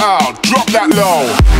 out, drop that low.